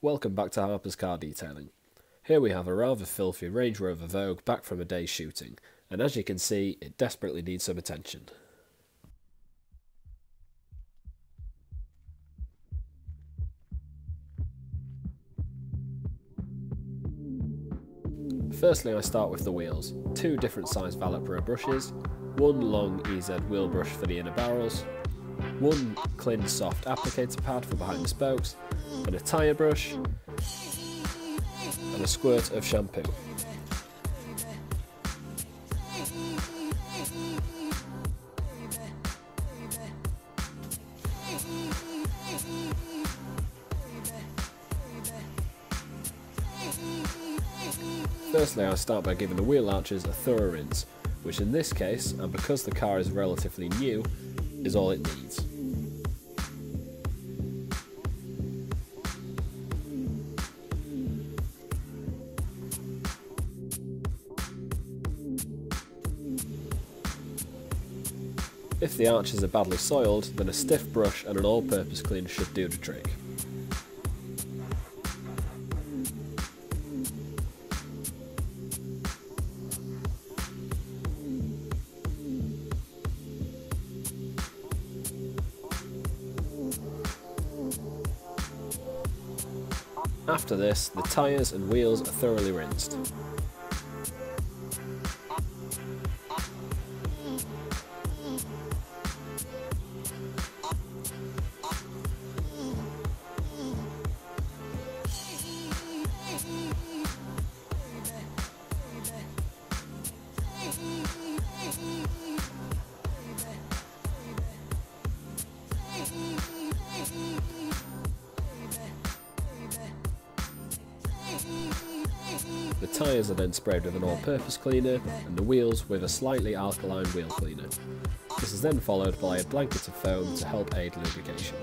Welcome back to Harper's Car Detailing. Here we have a rather filthy Range Rover Vogue back from a day's shooting, and as you can see, it desperately needs some attention. Firstly I start with the wheels, two different size Valet Pro brushes, one long EZ wheel brush for the inner barrels, one clean soft applicator pad for behind the spokes, and a tyre brush, and a squirt of shampoo. Firstly I start by giving the wheel arches a thorough rinse, which in this case, and because the car is relatively new, is all it needs. If the arches are badly soiled, then a stiff brush and an all-purpose clean should do the trick. After this, the tyres and wheels are thoroughly rinsed. Tyres are then sprayed with an all-purpose cleaner and the wheels with a slightly alkaline wheel cleaner. This is then followed by a blanket of foam to help aid lubrication.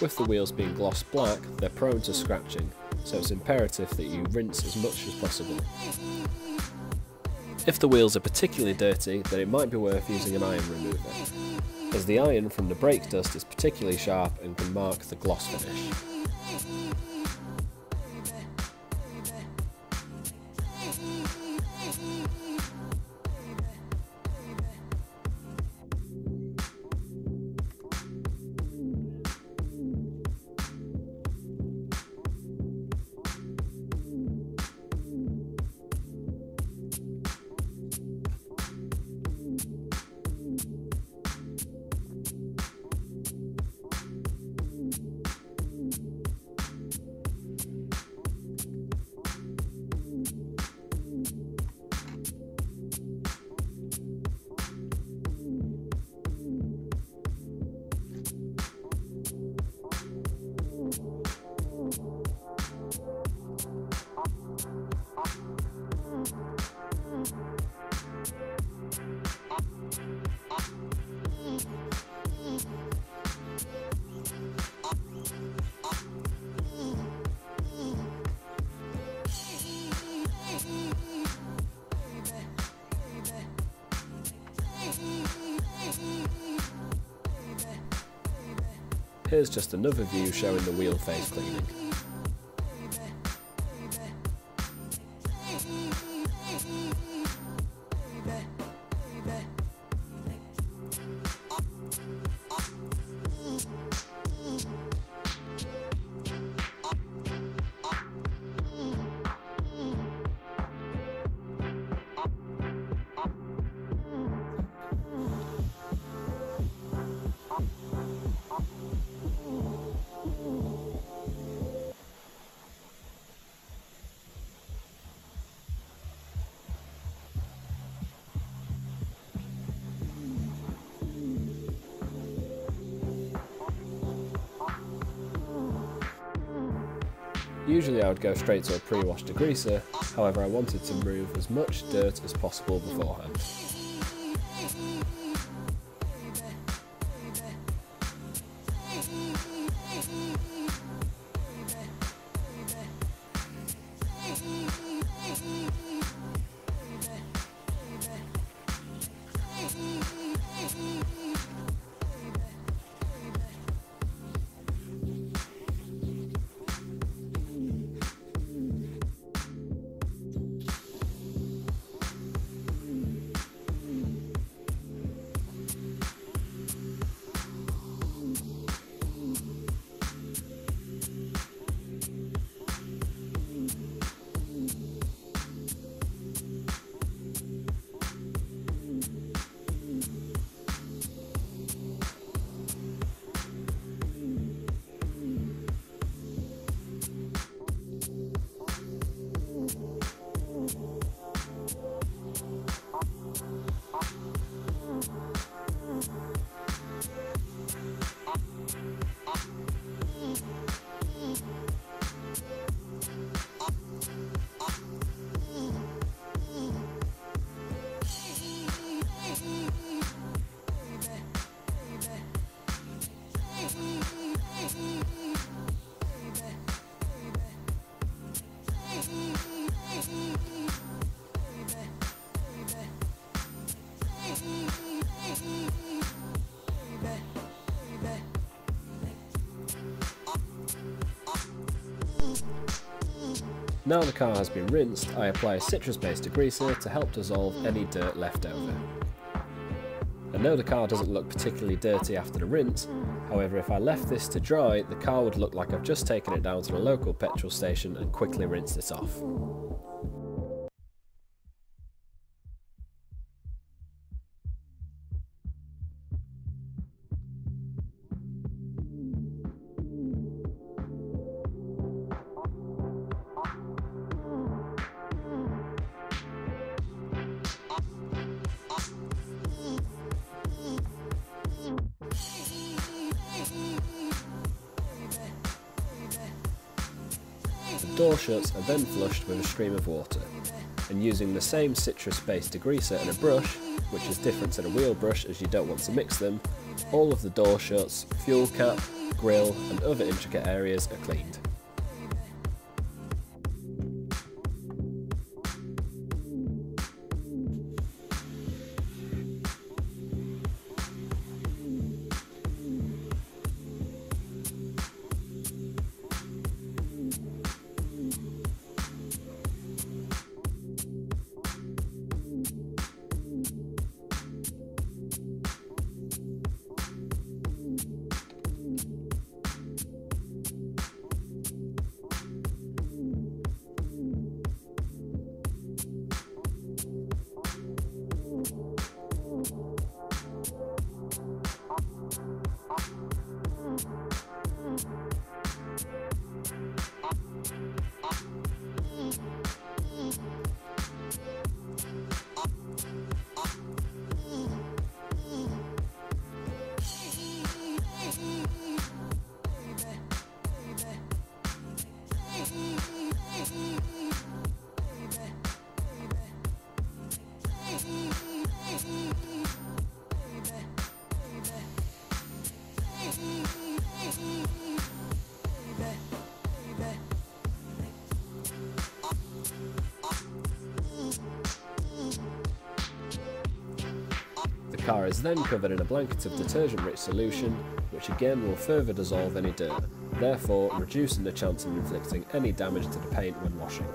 With the wheels being gloss black, they're prone to scratching, so it's imperative that you rinse as much as possible. If the wheels are particularly dirty, then it might be worth using an iron remover, as the iron from the brake dust is particularly sharp and can mark the gloss finish. Here's just another view showing the wheel face cleaning. Usually I would go straight to a pre-wash degreaser, however I wanted to remove as much dirt as possible beforehand. Now the car has been rinsed, I apply a citrus-based degreaser to help dissolve any dirt left over. I know the car doesn't look particularly dirty after the rinse, however if I left this to dry, the car would look like I've just taken it down to the local petrol station and quickly rinsed it off. Door shuts are then flushed with a stream of water, and using the same citrus-based degreaser and a brush, which is different to the wheel brush as you don't want to mix them, all of the door shuts, fuel cap, grille and other intricate areas are cleaned. Car is then covered in a blanket of detergent-rich solution, which again will further dissolve any dirt, therefore reducing the chance of inflicting any damage to the paint when washing.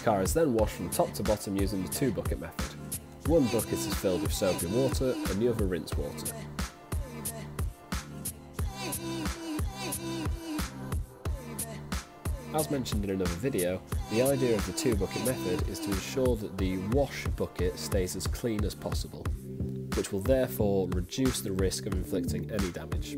Car is then washed from top to bottom using the two bucket method. One bucket is filled with soapy water and the other rinse water. As mentioned in another video, the idea of the two bucket method is to ensure that the wash bucket stays as clean as possible, which will therefore reduce the risk of inflicting any damage.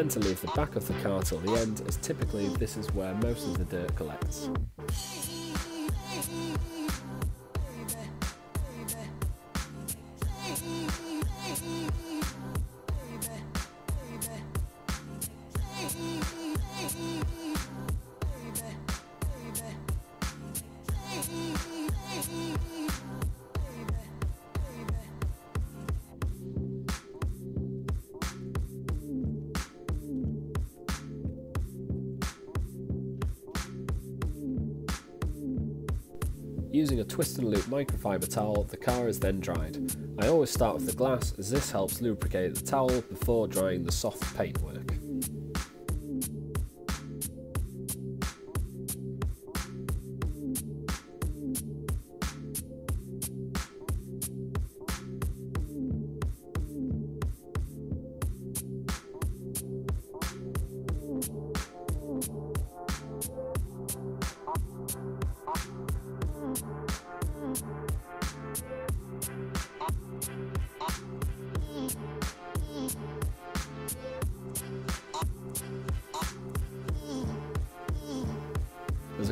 Tend to leave the back of the car till the end as typically this is where most of the dirt collects. Using a twist and loop microfiber towel, the car is then dried. I always start with the glass as this helps lubricate the towel before drying the soft paintwork.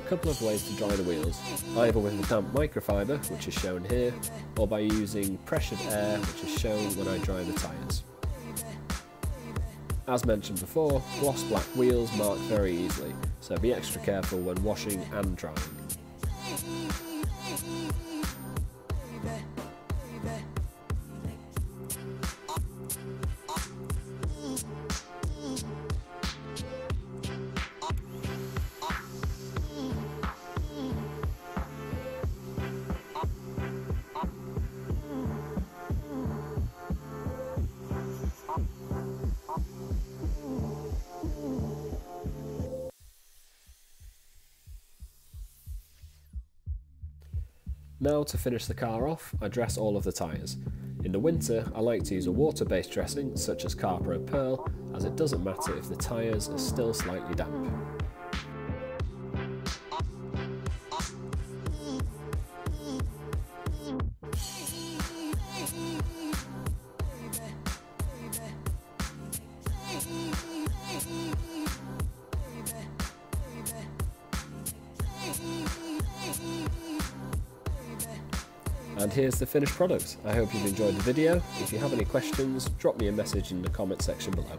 Couple of ways to dry the wheels, either with a damp microfiber, which is shown here, or by using pressured air, which is shown when I dry the tyres. As mentioned before, gloss black wheels mark very easily, so be extra careful when washing and drying. Now to finish the car off, I dress all of the tyres. In the winter, I like to use a water-based dressing such as CarPro Perl as it doesn't matter if the tyres are still slightly damp. And here's the finished product. I hope you've enjoyed the video. If you have any questions, drop me a message in the comment section below.